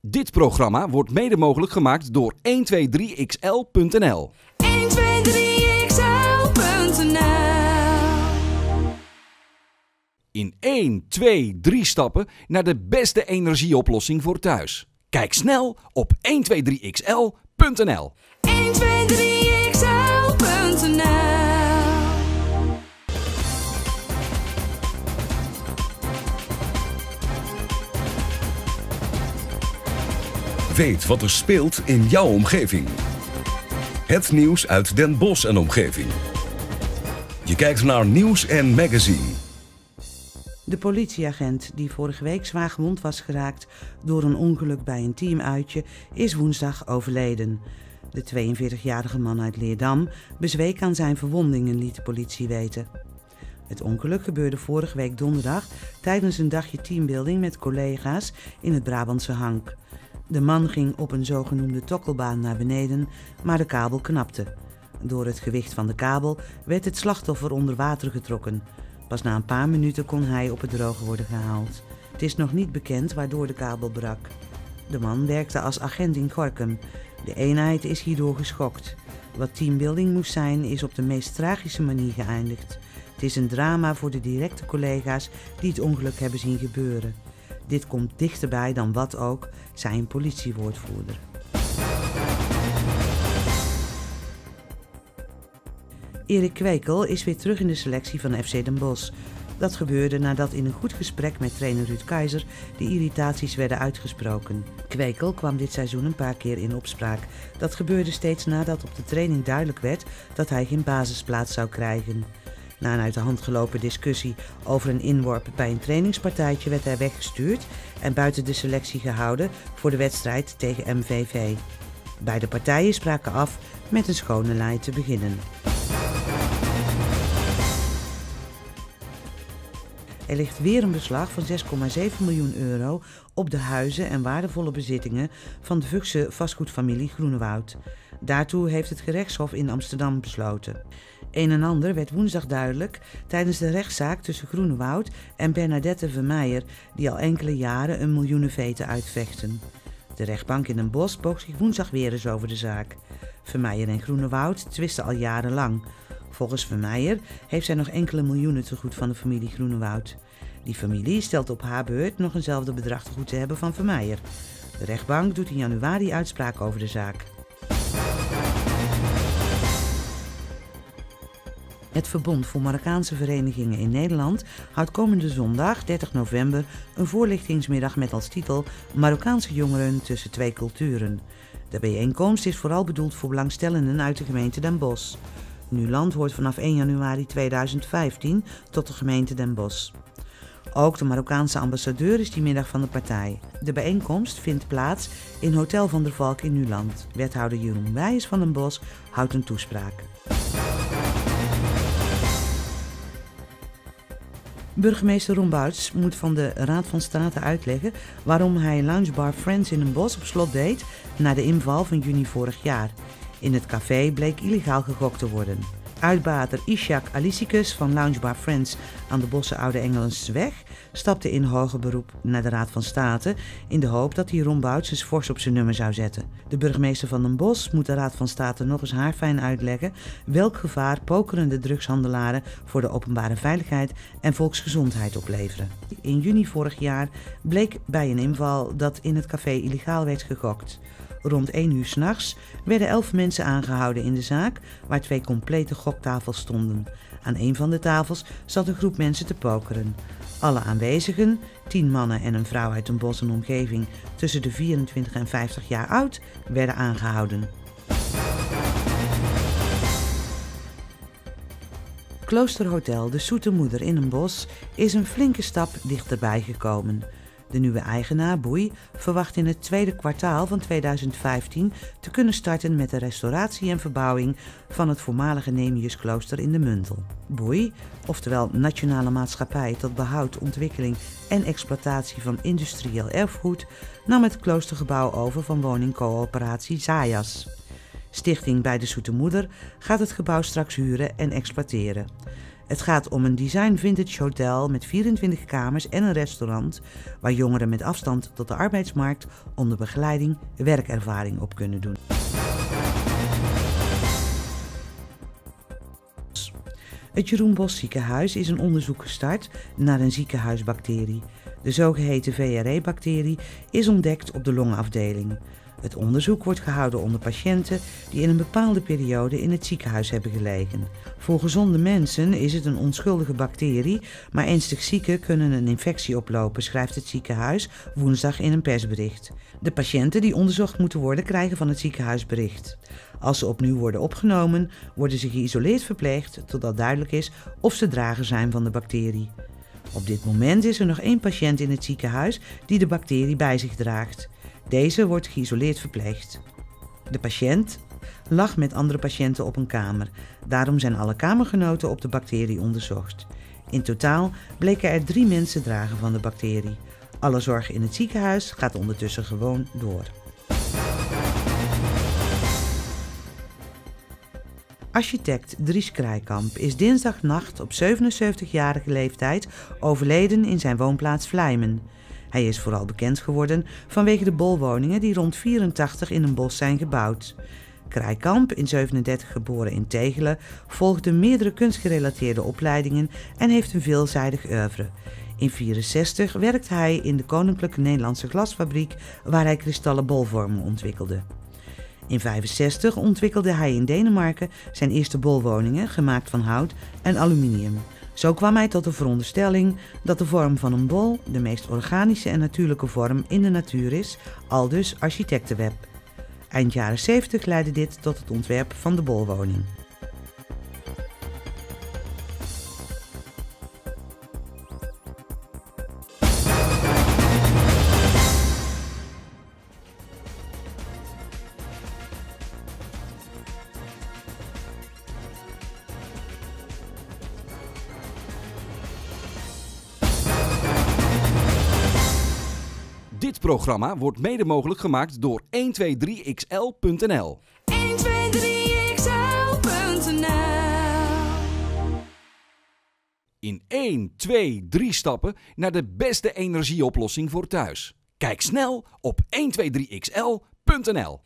Dit programma wordt mede mogelijk gemaakt door 123xl.nl. 123xl.nl In 1, 2, 3 stappen naar de beste energieoplossing voor thuis. Kijk snel op 123xl.nl. 123xl.nl Weet wat er speelt in jouw omgeving. Het nieuws uit Den Bosch en omgeving. Je kijkt naar Nieuws en Magazine. De politieagent die vorige week zwaar gewond was geraakt door een ongeluk bij een teamuitje is woensdag overleden. De 42-jarige man uit Leerdam bezweek aan zijn verwondingen, liet de politie weten. Het ongeluk gebeurde vorige week donderdag tijdens een dagje teambuilding met collega's in het Brabantse Hank. De man ging op een zogenoemde tokkelbaan naar beneden, maar de kabel knapte. Door het gewicht van de kabel werd het slachtoffer onder water getrokken. Pas na een paar minuten kon hij op het droge worden gehaald. Het is nog niet bekend waardoor de kabel brak. De man werkte als agent in Gorkum. De eenheid is hierdoor geschokt. Wat teambuilding moest zijn, is op de meest tragische manier geëindigd. Het is een drama voor de directe collega's die het ongeluk hebben zien gebeuren. Dit komt dichterbij dan wat ook, zei een politiewoordvoerder. Erik Kwekel is weer terug in de selectie van FC Den Bosch. Dat gebeurde nadat in een goed gesprek met trainer Ruud Keizer de irritaties werden uitgesproken. Kwekel kwam dit seizoen een paar keer in opspraak. Dat gebeurde steeds nadat op de training duidelijk werd dat hij geen basisplaats zou krijgen. Na een uit de hand gelopen discussie over een inworp bij een trainingspartijtje werd hij weggestuurd en buiten de selectie gehouden voor de wedstrijd tegen MVV. Beide partijen spraken af met een schone lei te beginnen. Er ligt weer een beslag van 6,7 miljoen euro op de huizen en waardevolle bezittingen van de Vugse vastgoedfamilie Groenewoud. Daartoe heeft het gerechtshof in Amsterdam besloten. Een en ander werd woensdag duidelijk tijdens de rechtszaak tussen Groenewoud en Bernadette Vermeijer, die al enkele jaren een miljoenenvete uitvechten. De rechtbank in Den Bosch boog zich woensdag weer eens over de zaak. Vermeijer en Groenewoud twisten al jarenlang. Volgens Vermeijer heeft zij nog enkele miljoenen te goed van de familie Groenewoud. Die familie stelt op haar beurt nog eenzelfde bedrag te goed te hebben van Vermeijer. De rechtbank doet in januari uitspraak over de zaak. Het Verbond voor Marokkaanse Verenigingen in Nederland houdt komende zondag, 30 november, een voorlichtingsmiddag met als titel Marokkaanse jongeren tussen twee culturen. De bijeenkomst is vooral bedoeld voor belangstellenden uit de gemeente Den Bosch. Nuland hoort vanaf 1 januari 2015 tot de gemeente Den Bosch. Ook de Marokkaanse ambassadeur is die middag van de partij. De bijeenkomst vindt plaats in Hotel van der Valk in Nuland. Wethouder Jeroen Wijs van den Bosch houdt een toespraak. Burgemeester Rombouts moet van de Raad van State uitleggen waarom hij Loungebar Friends in een bos op slot deed na de inval van juni vorig jaar. In het café bleek illegaal gegokt te worden. Uitbater Ishak Alicicus van Loungebar Friends aan de Bosse Oude Engelensweg stapte in hoger beroep naar de Raad van State in de hoop dat hij Rombouts eens fors op zijn nummer zou zetten. De burgemeester van Den Bosch moet de Raad van State nog eens haarfijn uitleggen welk gevaar pokerende drugshandelaren voor de openbare veiligheid en volksgezondheid opleveren. In juni vorig jaar bleek bij een inval dat in het café illegaal werd gegokt. Rond 1 uur s'nachts werden elf mensen aangehouden in de zaak, waar twee complete goktafels stonden. Aan een van de tafels zat een groep mensen te pokeren. Alle aanwezigen, 10 mannen en een vrouw uit een bos en omgeving tussen de 24 en 50 jaar oud, werden aangehouden. Kloosterhotel De Soete Moeder in een bos is een flinke stap dichterbij gekomen. De nieuwe eigenaar, Boei, verwacht in het tweede kwartaal van 2015 te kunnen starten met de restauratie en verbouwing van het voormalige Nemiusklooster in de Muntel. Boei, oftewel Nationale Maatschappij tot behoud, ontwikkeling en exploitatie van industrieel erfgoed, nam het kloostergebouw over van woningcoöperatie Zayas. Stichting bij de Zoete Moeder gaat het gebouw straks huren en exploiteren. Het gaat om een design vintage hotel met 24 kamers en een restaurant waar jongeren met afstand tot de arbeidsmarkt onder begeleiding werkervaring op kunnen doen. Het Jeroen Bos ziekenhuis is een onderzoek gestart naar een ziekenhuisbacterie. De zogeheten VRE-bacterie is ontdekt op de longafdeling. Het onderzoek wordt gehouden onder patiënten die in een bepaalde periode in het ziekenhuis hebben gelegen. Voor gezonde mensen is het een onschuldige bacterie, maar ernstig zieken kunnen een infectie oplopen, schrijft het ziekenhuis woensdag in een persbericht. De patiënten die onderzocht moeten worden krijgen van het ziekenhuis bericht. Als ze opnieuw worden opgenomen, worden ze geïsoleerd verpleegd totdat duidelijk is of ze drager zijn van de bacterie. Op dit moment is er nog één patiënt in het ziekenhuis die de bacterie bij zich draagt. Deze wordt geïsoleerd verpleegd. De patiënt lag met andere patiënten op een kamer. Daarom zijn alle kamergenoten op de bacterie onderzocht. In totaal bleken er drie mensen dragen van de bacterie. Alle zorg in het ziekenhuis gaat ondertussen gewoon door. Architect Dries Krijkamp is dinsdagnacht op 77-jarige leeftijd overleden in zijn woonplaats Vlijmen. Hij is vooral bekend geworden vanwege de bolwoningen die rond 84 in een bos zijn gebouwd. Krijkamp, in 37 geboren in Tegelen, volgde meerdere kunstgerelateerde opleidingen en heeft een veelzijdig oeuvre. In 64 werkte hij in de Koninklijke Nederlandse Glasfabriek, waar hij kristallen bolvormen ontwikkelde. In 65 ontwikkelde hij in Denemarken zijn eerste bolwoningen, gemaakt van hout en aluminium. Zo kwam hij tot de veronderstelling dat de vorm van een bol de meest organische en natuurlijke vorm in de natuur is, aldus architectenweb. Eind jaren 70 leidde dit tot het ontwerp van de bolwoning. Dit programma wordt mede mogelijk gemaakt door 123xl.nl. 123xl.nl In 1, 2, 3 stappen naar de beste energieoplossing voor thuis. Kijk snel op 123xl.nl.